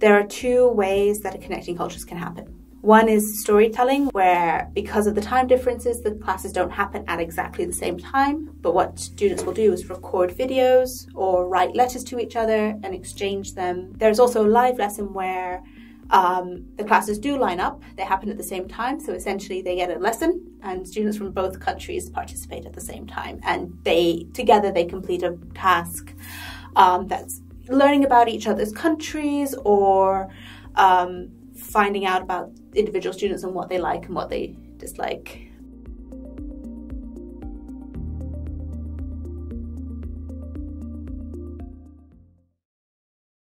there are two ways that connecting cultures can happen. One is storytelling, where because of the time differences, the classes don't happen at exactly the same time. But what students will do is record videos or write letters to each other and exchange them. There's also a live lesson where um, the classes do line up, they happen at the same time. So essentially, they get a lesson, and students from both countries participate at the same time. And they together they complete a task um, that's learning about each other's countries or um, finding out about individual students and what they like and what they dislike.